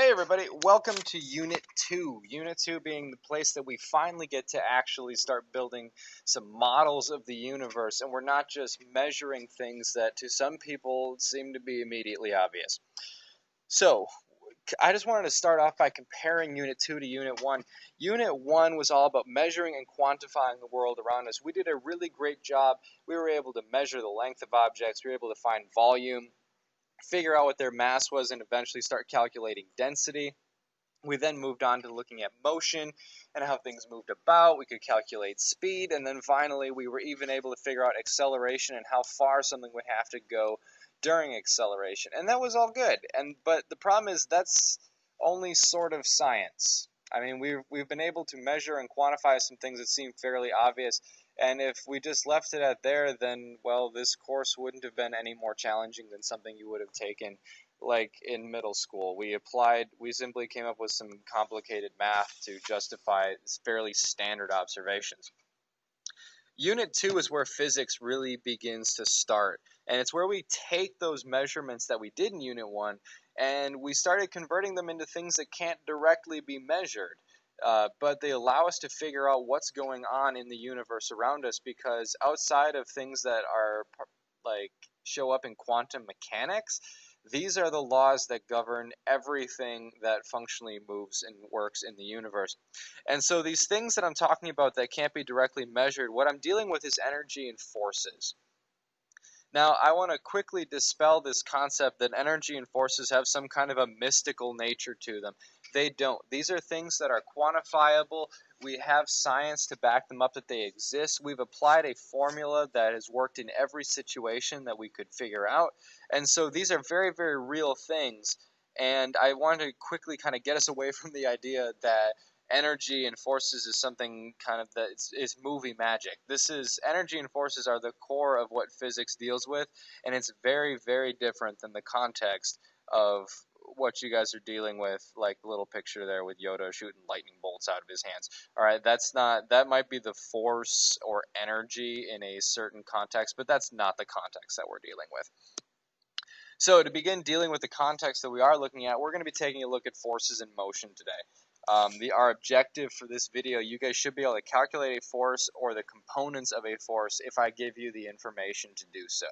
Hey everybody, welcome to Unit 2. Unit 2 being the place that we finally get to actually start building some models of the universe and we're not just measuring things that to some people seem to be immediately obvious. So, I just wanted to start off by comparing Unit 2 to Unit 1. Unit 1 was all about measuring and quantifying the world around us. We did a really great job. We were able to measure the length of objects, we were able to find volume, figure out what their mass was, and eventually start calculating density. We then moved on to looking at motion and how things moved about. We could calculate speed, and then finally, we were even able to figure out acceleration and how far something would have to go during acceleration. And that was all good. And but the problem is that's only sort of science. I mean, we've we've been able to measure and quantify some things that seem fairly obvious, and if we just left it at there, then, well, this course wouldn't have been any more challenging than something you would have taken like in middle school. We applied, we simply came up with some complicated math to justify fairly standard observations. Unit 2 is where physics really begins to start. And it's where we take those measurements that we did in Unit 1 and we started converting them into things that can't directly be measured. Uh, but they allow us to figure out what's going on in the universe around us because outside of things that are like show up in quantum mechanics, these are the laws that govern everything that functionally moves and works in the universe. And so these things that I'm talking about that can't be directly measured, what I'm dealing with is energy and forces. Now, I want to quickly dispel this concept that energy and forces have some kind of a mystical nature to them. They don't. These are things that are quantifiable. We have science to back them up that they exist. We've applied a formula that has worked in every situation that we could figure out. And so these are very, very real things. And I wanted to quickly kind of get us away from the idea that energy and forces is something kind of that is movie magic. This is energy and forces are the core of what physics deals with, and it's very, very different than the context of what you guys are dealing with, like little picture there with Yoda shooting lightning bolts out of his hands. All right, that's not that might be the force or energy in a certain context, but that's not the context that we're dealing with. So to begin dealing with the context that we are looking at, we're going to be taking a look at forces in motion today. Um, the, our objective for this video, you guys should be able to calculate a force or the components of a force if I give you the information to do so.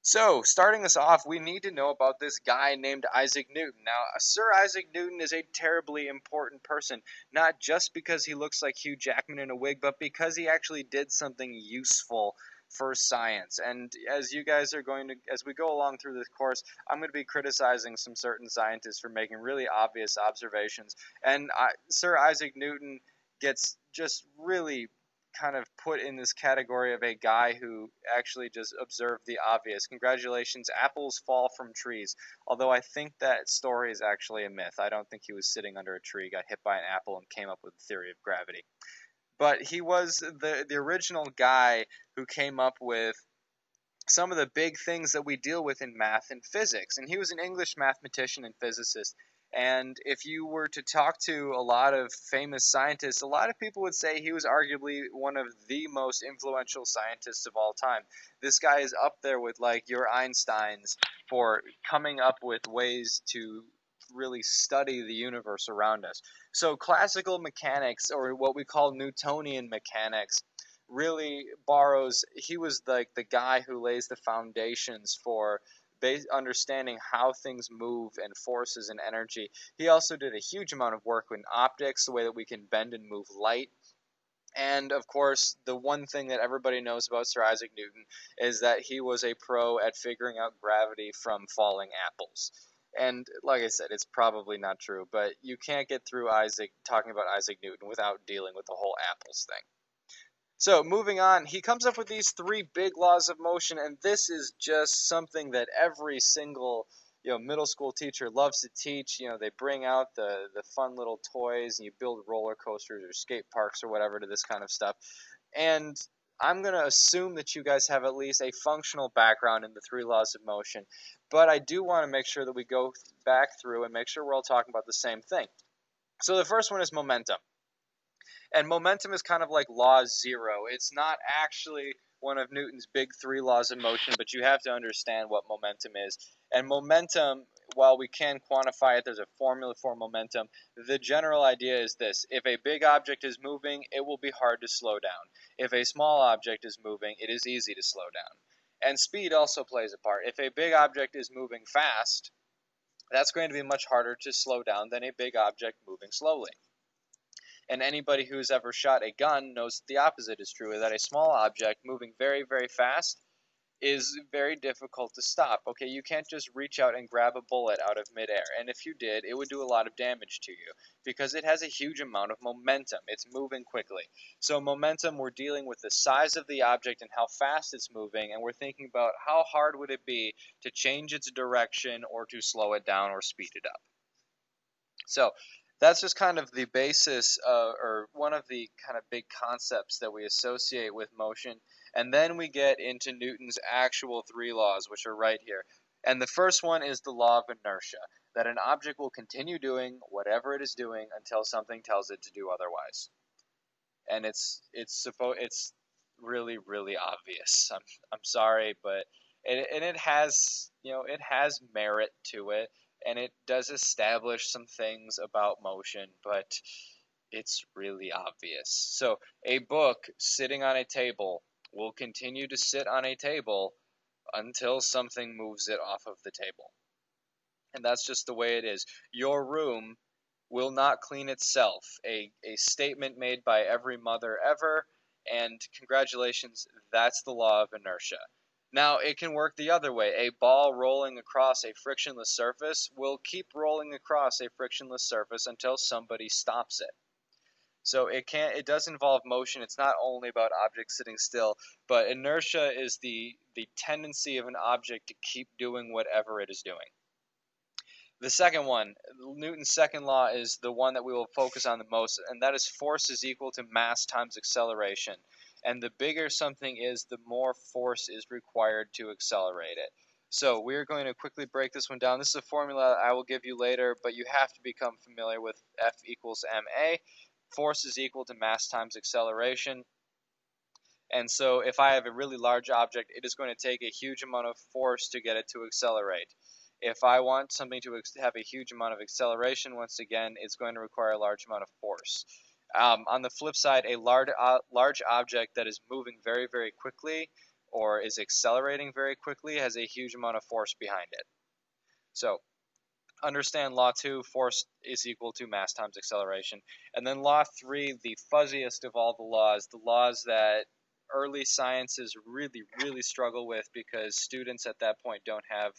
So, starting us off, we need to know about this guy named Isaac Newton. Now, Sir Isaac Newton is a terribly important person, not just because he looks like Hugh Jackman in a wig, but because he actually did something useful for science. And as you guys are going to, as we go along through this course, I'm going to be criticizing some certain scientists for making really obvious observations. And I, Sir Isaac Newton gets just really kind of put in this category of a guy who actually just observed the obvious. Congratulations, apples fall from trees. Although I think that story is actually a myth. I don't think he was sitting under a tree, got hit by an apple, and came up with the theory of gravity but he was the the original guy who came up with some of the big things that we deal with in math and physics. And he was an English mathematician and physicist. And if you were to talk to a lot of famous scientists, a lot of people would say he was arguably one of the most influential scientists of all time. This guy is up there with like your Einsteins for coming up with ways to really study the universe around us. So classical mechanics, or what we call Newtonian mechanics, really borrows. He was like the guy who lays the foundations for understanding how things move and forces and energy. He also did a huge amount of work in optics, the way that we can bend and move light. And of course, the one thing that everybody knows about Sir Isaac Newton is that he was a pro at figuring out gravity from falling apples. And like I said, it's probably not true, but you can't get through Isaac talking about Isaac Newton without dealing with the whole apples thing. So, moving on, he comes up with these three big laws of motion, and this is just something that every single you know middle school teacher loves to teach. You know, they bring out the the fun little toys, and you build roller coasters or skate parks or whatever to this kind of stuff. And I'm going to assume that you guys have at least a functional background in the three laws of motion, but I do want to make sure that we go back through and make sure we're all talking about the same thing. So the first one is momentum. And momentum is kind of like law zero. It's not actually one of Newton's big three laws of motion, but you have to understand what momentum is. And momentum, while we can quantify it, there's a formula for momentum. The general idea is this if a big object is moving, it will be hard to slow down. If a small object is moving, it is easy to slow down. And speed also plays a part. If a big object is moving fast, that's going to be much harder to slow down than a big object moving slowly. And anybody who's ever shot a gun knows that the opposite is true, that a small object moving very, very fast is very difficult to stop. Okay, you can't just reach out and grab a bullet out of midair, and if you did, it would do a lot of damage to you because it has a huge amount of momentum. It's moving quickly. So, momentum, we're dealing with the size of the object and how fast it's moving, and we're thinking about how hard would it be to change its direction or to slow it down or speed it up. So, that's just kind of the basis uh, or one of the kind of big concepts that we associate with motion and then we get into Newton's actual three laws, which are right here. And the first one is the law of inertia, that an object will continue doing whatever it is doing until something tells it to do otherwise. And it's it's supposed it's really really obvious. I'm I'm sorry, but it, and it has you know it has merit to it, and it does establish some things about motion, but it's really obvious. So a book sitting on a table will continue to sit on a table until something moves it off of the table. And that's just the way it is. Your room will not clean itself. A, a statement made by every mother ever, and congratulations, that's the law of inertia. Now, it can work the other way. A ball rolling across a frictionless surface will keep rolling across a frictionless surface until somebody stops it. So it can it does involve motion. It's not only about objects sitting still, but inertia is the the tendency of an object to keep doing whatever it is doing. The second one, Newton's second law, is the one that we will focus on the most, and that is force is equal to mass times acceleration. And the bigger something is, the more force is required to accelerate it. So we're going to quickly break this one down. This is a formula I will give you later, but you have to become familiar with F equals ma force is equal to mass times acceleration. And so if I have a really large object, it is going to take a huge amount of force to get it to accelerate. If I want something to have a huge amount of acceleration, once again, it's going to require a large amount of force. Um, on the flip side, a large, uh, large object that is moving very, very quickly or is accelerating very quickly has a huge amount of force behind it. So understand law 2, force is equal to mass times acceleration. And then law 3, the fuzziest of all the laws, the laws that early sciences really, really struggle with because students at that point don't have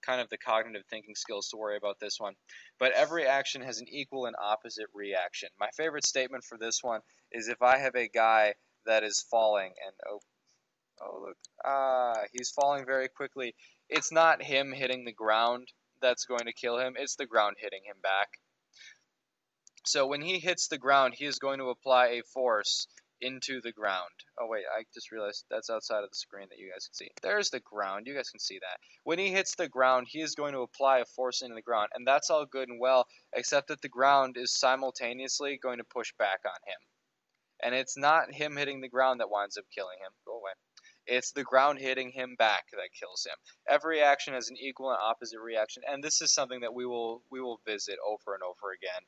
kind of the cognitive thinking skills to worry about this one. But every action has an equal and opposite reaction. My favorite statement for this one is if I have a guy that is falling and oh oh look ah he's falling very quickly it's not him hitting the ground that's going to kill him, it's the ground hitting him back. So when he hits the ground, he is going to apply a force into the ground. Oh wait, I just realized that's outside of the screen that you guys can see. There's the ground. You guys can see that. When he hits the ground, he is going to apply a force into the ground, and that's all good and well, except that the ground is simultaneously going to push back on him. And it's not him hitting the ground that winds up killing him. Go away. It's the ground hitting him back that kills him. Every action has an equal and opposite reaction, and this is something that we will we will visit over and over again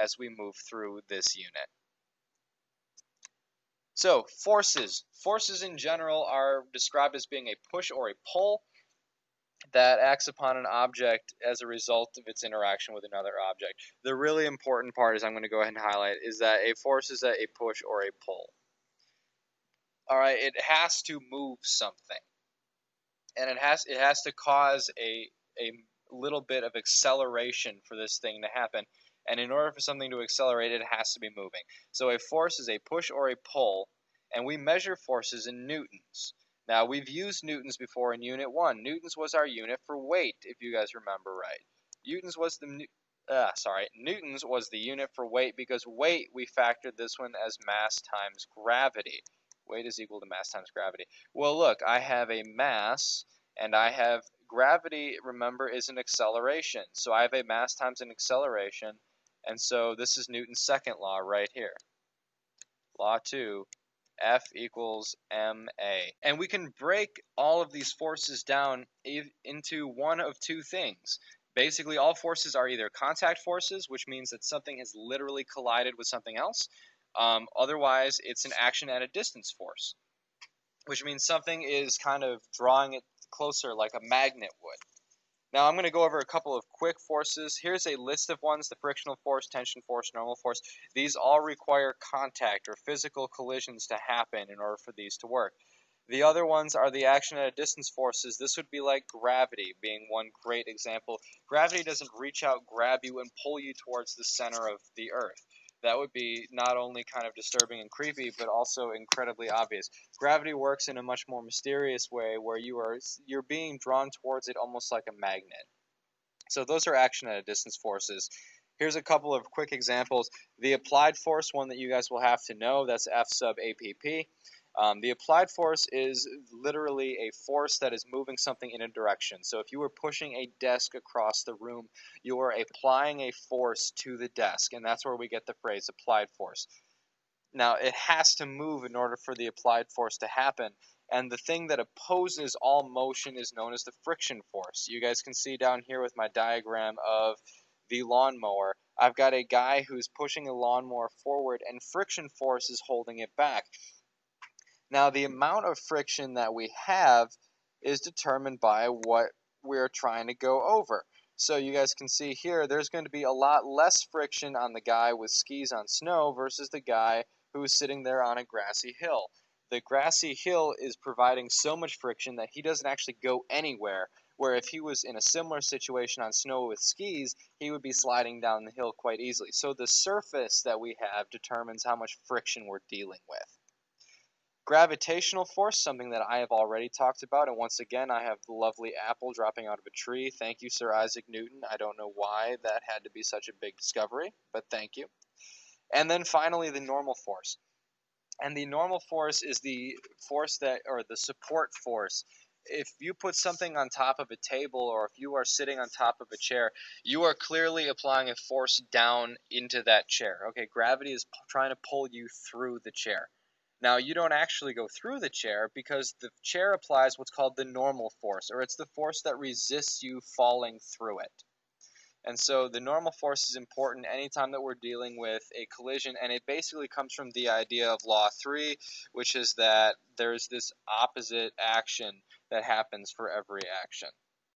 as we move through this unit. So, forces. Forces in general are described as being a push or a pull that acts upon an object as a result of its interaction with another object. The really important part is I'm going to go ahead and highlight is that a force is a push or a pull all right, it has to move something, and it has it has to cause a a little bit of acceleration for this thing to happen. And in order for something to accelerate, it has to be moving. So a force is a push or a pull, and we measure forces in newtons. Now we've used newtons before in Unit One. Newtons was our unit for weight, if you guys remember right. Newtons was the uh, sorry, newtons was the unit for weight because weight we factored this one as mass times gravity weight is equal to mass times gravity. Well, look, I have a mass and I have gravity, remember, is an acceleration. So I have a mass times an acceleration. And so this is Newton's second law right here. Law 2, F equals ma. And we can break all of these forces down into one of two things. Basically, all forces are either contact forces, which means that something has literally collided with something else. Um, otherwise, it's an action at a distance force, which means something is kind of drawing it closer like a magnet would. Now I'm going to go over a couple of quick forces. Here's a list of ones, the frictional force, tension force, normal force. These all require contact or physical collisions to happen in order for these to work. The other ones are the action at a distance forces. This would be like gravity being one great example. Gravity doesn't reach out, grab you, and pull you towards the center of the earth that would be not only kind of disturbing and creepy, but also incredibly obvious. Gravity works in a much more mysterious way, where you are you're being drawn towards it almost like a magnet. So those are action at a distance forces. Here's a couple of quick examples. The applied force, one that you guys will have to know, that's F sub APP. Um, the applied force is literally a force that is moving something in a direction. So if you were pushing a desk across the room, you are applying a force to the desk, and that's where we get the phrase applied force. Now, it has to move in order for the applied force to happen, and the thing that opposes all motion is known as the friction force. You guys can see down here with my diagram of the lawnmower. I've got a guy who's pushing a lawnmower forward, and friction force is holding it back. Now, the amount of friction that we have is determined by what we're trying to go over. So you guys can see here, there's going to be a lot less friction on the guy with skis on snow versus the guy who is sitting there on a grassy hill. The grassy hill is providing so much friction that he doesn't actually go anywhere, where if he was in a similar situation on snow with skis, he would be sliding down the hill quite easily. So the surface that we have determines how much friction we're dealing with. Gravitational force, something that I have already talked about, and once again, I have the lovely apple dropping out of a tree. Thank you, Sir Isaac Newton. I don't know why that had to be such a big discovery, but thank you. And then finally, the normal force. And the normal force is the force that, or the support force. If you put something on top of a table or if you are sitting on top of a chair, you are clearly applying a force down into that chair. Okay, gravity is trying to pull you through the chair. Now, you don't actually go through the chair because the chair applies what's called the normal force, or it's the force that resists you falling through it. And so the normal force is important anytime that we're dealing with a collision, and it basically comes from the idea of law 3, which is that there's this opposite action that happens for every action.